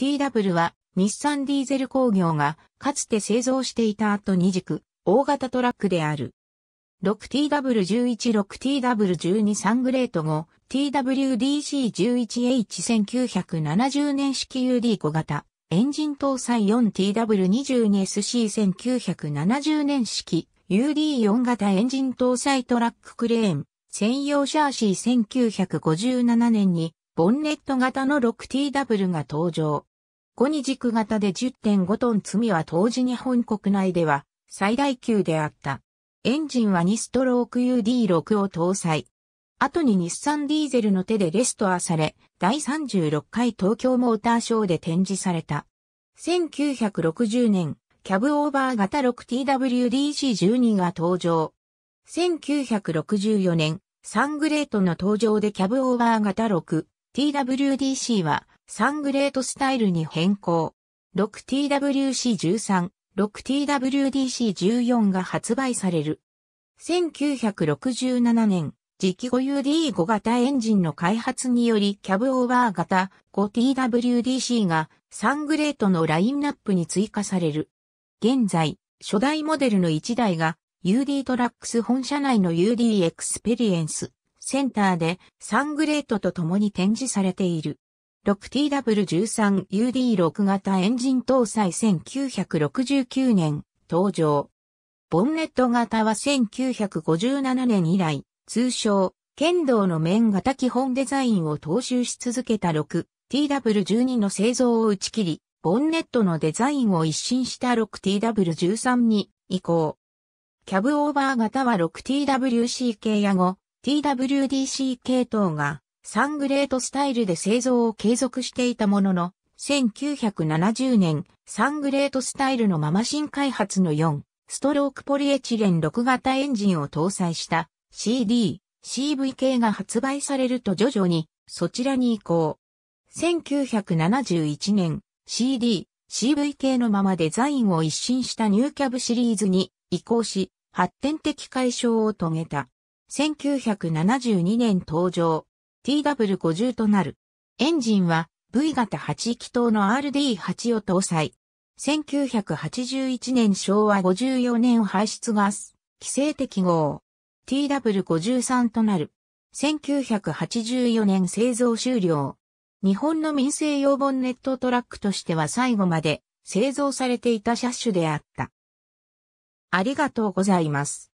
TW は日産ディーゼル工業がかつて製造していた後二軸大型トラックである。6TW11、6TW12 サングレート5、TWDC11H1970 年式 UD5 型、エンジン搭載 4TW22SC1970 年式、UD4 型エンジン搭載トラッククレーン、専用シャーシー1957年に、ボンネット型の 6TW が登場。5二軸型で10.5トン積みは当時日本国内では最大級であった。エンジンは2ストローク UD6 を搭載。後に日産ディーゼルの手でレストアされ、第36回東京モーターショーで展示された。1960年、キャブオーバー型 6TWDC12 が登場。1964年、サングレートの登場でキャブオーバー型 6TWDC はサングレートスタイルに変更。6TWC13、6TWDC14 が発売される。1967年、磁気 5UD5 型エンジンの開発によりキャブオーバー型 5TWDC がサングレートのラインナップに追加される。現在、初代モデルの1台が UD トラックス本社内の UD エクスペリエンスセンターでサングレートと共に展示されている。6TW13UD6 型エンジン搭載1969年登場。ボンネット型は1957年以来、通称、剣道の面型基本デザインを踏襲し続けた 6TW12 の製造を打ち切り、ボンネットのデザインを一新した 6TW13 に移行。キャブオーバー型は 6TWC 系や 5TWDC 系統がサングレートスタイルで製造を継続していたものの、1970年、サングレートスタイルのまま新開発の4、ストロークポリエチレン6型エンジンを搭載した CD、CV 系が発売されると徐々にそちらに移行。1971年 CD、CV 系のままデザインを一新したニューキャブシリーズに移行し発展的解消を遂げた。1972年登場 TW50 となる。エンジンは V 型8気筒の RD8 を搭載。1981年昭和54年排出ガス、規制適合。TW53 となる。1984年製造終了。日本の民生用ボンネットトラックとしては最後まで製造されていた車種であった。ありがとうございます。